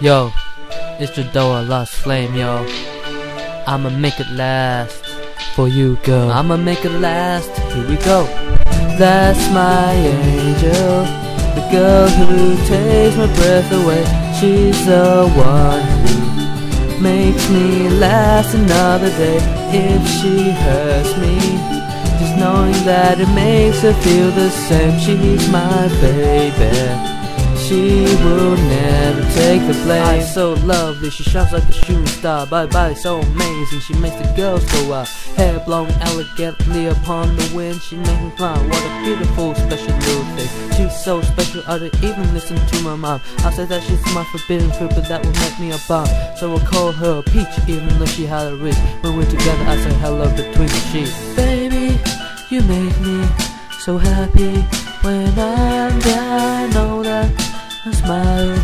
Yo, it's Jordoa Lost Flame, yo. I'ma make it last for you, girl. I'ma make it last. Here we go. That's my angel, the girl who takes my breath away. She's the one who makes me last another day. If she hurts me, just knowing that it makes her feel the same. She's my baby she will never take the blame. Eyes so lovely, she shines like a shooting star. Bye bye, so amazing, she makes the girls go wild. Hair blown elegantly upon the wind, she makes me fly. What a beautiful, special little thing. She's so special, I don't even listen to my mom. I said that she's my forbidden fruit, but that will make me a bomb. So I'll call her a peach, even though she had a wrist. When we're together, I say hello between the sheets. Baby, you make me so happy when I'm down. Know that I smile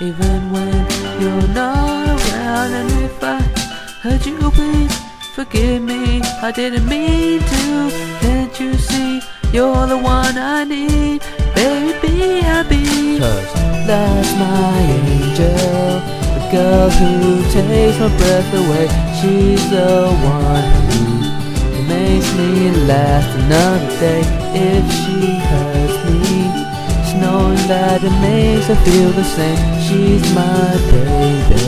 even when you're not around. And if I hurt you, please forgive me. I didn't mean to. Can't you see you're the one I need? Baby, be happy. That's my angel. The girl who takes my breath away. She's the one who makes me last another day. If she hurts me knowing that it makes her feel the same. She's my baby,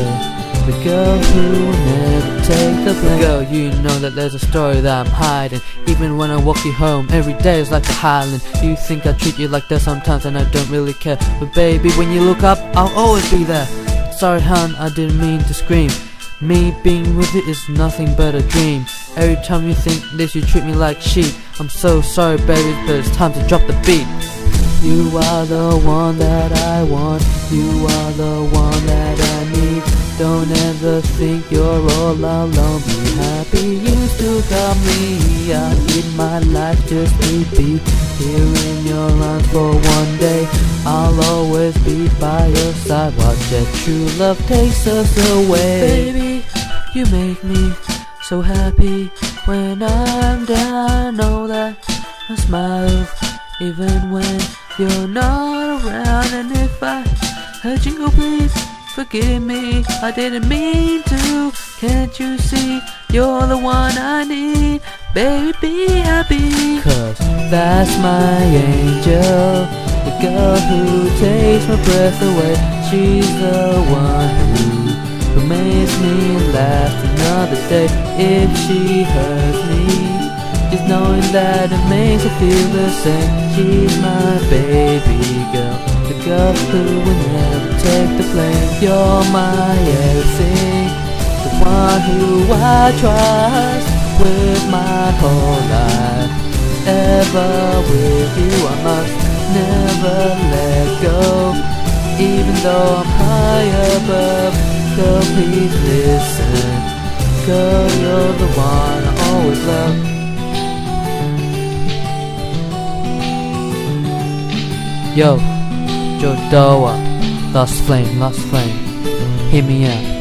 the girl who will never take the blame. Girl, you know that there's a story that I'm hiding. Even when I walk you home, every day is like a highland. You think I treat you like that sometimes, and I don't really care. But baby, when you look up, I'll always be there. Sorry, hun, I didn't mean to scream. Me being with you is nothing but a dream. Every time you think this, you treat me like sheep. I'm so sorry, baby, but it's time to drop the beat. You are the one that I want, you are the one that I need. Don't ever think you're all alone, be happy. Used to call me out in my life just to be here in your arms for one day. I'll always be by your side, watch that true love takes us away. Baby, you make me so happy when I'm down. Know that I smile even when you're not around. And if I hurt you, please forgive me. I didn't mean to. Can't you see you're the one I need? Baby, be happy. Cause that's my angel. The girl who takes my breath away. She's the one who, who makes me last another day. If she hurts me. Knowing that it makes her feel the same. She's my baby girl The girl who will never take the blame. You're my everything The one who I trust With my whole life. Ever with you I must never let go. Even though I'm high above Girl please listen. Girl you're the one I always love Yo, Jordoa, uh, Lost Flame, Lost Flame, hit me up.